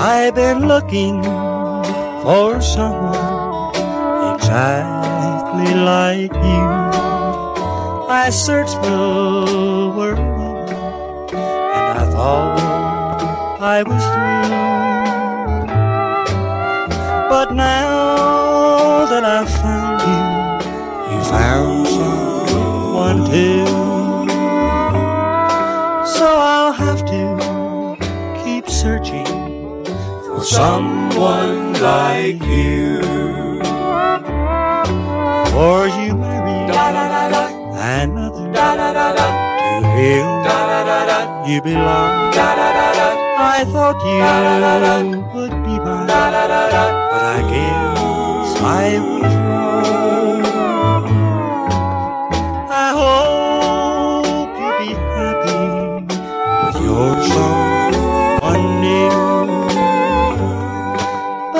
I've been looking for someone exactly like you. I searched the world and I thought I was through. But now that I've found you, you found someone too. So I'll have to keep searching for someone like you. Or you married another. To him you belong. I thought you would be mine, but I guess I was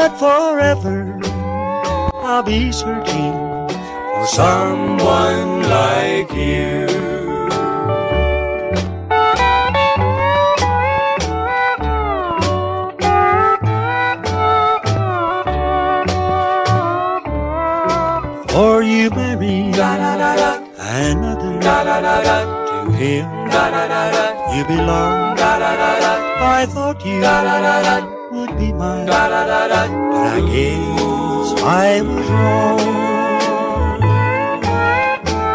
But forever I'll be searching for someone like you. Or you marry another to him. You belong. I thought you would be mine, but I guess I was wrong.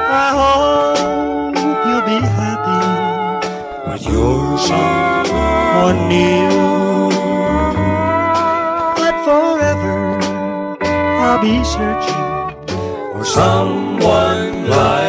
I hope you'll be happy with your someone new. But forever I'll be searching for someone like